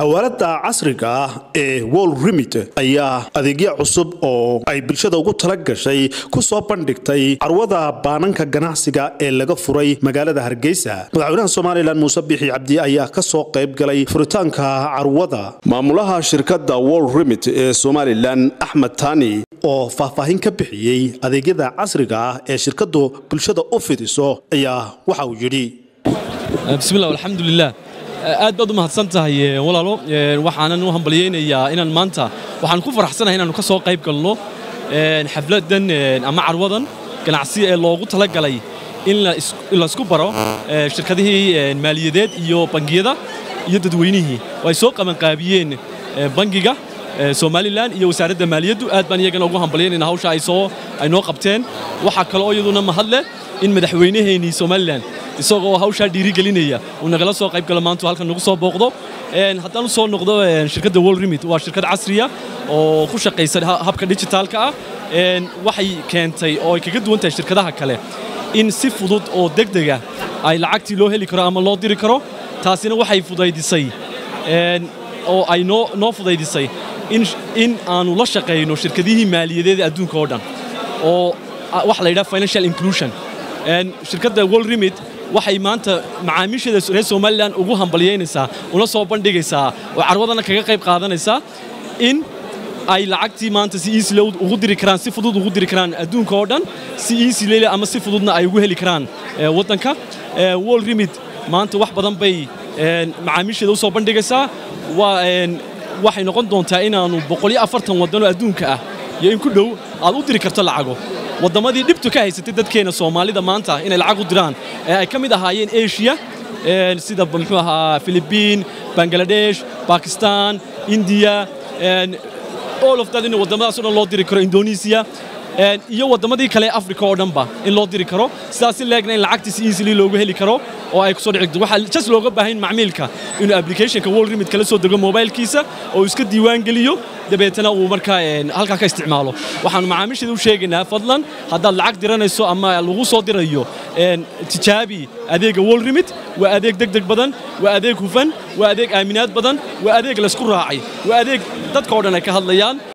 xawaalada casriga ah ee wol remit ayaa adeegyo cusub oo ay bulshada ugu tala gashay ku soo bandhigtay carwada baananka ganacsiga ee laga furay magaalada hargeysa. Madaxweynaha somalilan muuse bixi cabdi ayaa ka soo qayb galay furitaanka carwada. Maamulaha shirkadda wol remit ee somalilan axmed tani oo faahfaahin ka bixiyey adeegyada casriga ah ee shirkadu bulshada u fidiso ayaa waxa uu yidhi. Bismillah alxamdulilah aad baad u mahadsan tahay walaalo waxaanan u hambalyaynayaa inaan maanta waxaan ku faraxsanahay inaannu ka soo qayb galno xafladan ama carwadan ganacsi ee loogu talagalay in laysku baro shirkadihii maaliyadeed iyo bangiyada iyo dadweynihii oo ay soo qabanqaabiyeen bangiga somalilan iyo wasaaradda maaliyaddu aad baan iyagana ugu hambalyaynayna hawsha ay soo ay noo qabteen waxaa kaloo iyaduna mahadleh in madaxweynaheennii somalilan isagoo hawshaa dhiirigelinaya uu nagala soo qayb galo maantu halkan nagu soo booqdo haddaan u soo noqdo shirkadda wol remit waa shirkad casriya oo ku shaqaysa habka dijitaalka ah waxay keentay oo ay kaga duwan tahay shirkadaha kale in si fudud oo degdega ay lacagtii loo heli karo ama loo diri karo taasina waxay fudaydisay oo ay noo fudaydisay in aanu la shaqayno shirkadihii maaliyadeeda adduunka oo dhan oo waxa la yidhaha financial inclusion. Shirkadda wol remit waxay maanta macaamiisheeda reer somalilan ugu hambalyaynaysaa una soo bandhigaysaa oo carwadana kaga qayb qaadanaysaa in ay lacagtii maanta si easyle ugu diri karaan si fudud ugu diri karaan adduunka oo dhan si easyle ama si fududna ay ugu heli karaan waddanka. Wol remit maanta wax badan bay macaamiisheeda u bandhigaysaa waxay noqon doontaa inaannu boqoliyo afartan waddanoo adduunka ah iyo in ku dhow aad u diri karto lacago. Waddamadii dhibtu ka haysatay dadkeenna soomaalida maanta inay lacag u diraan ee ay ka mid ahaayeen eshiya sida muxuu ahaa filibiin bangaladesh bakistan indiya all of that in waddamadaasoo dhan loo diri karo indonesiya iyo waddamadii kale ee africa oo dhanba in loo diri karo sidaas si leegna in lacagtii si easily loogu heli karo oo ay ku soo dhici waxaa jas looga baahan macmiilka inuu applicationka wol remit kala soo dego mobilkiisa oo iska diiwaan dabeetana uu markaa halkaa ka isticmaalo. Waxaanu macaamiisheeda u sheegaynaa fadlan haddaad lacag diranayso ama lagu soo dirayo tijaabi adeega wol remit waa adeeg degdeg badan waa adeeg hufan waa adeeg aaminaad badan waa adeeg laysku raacay waa adeeg dadka oo dhan ay ka hadlayaan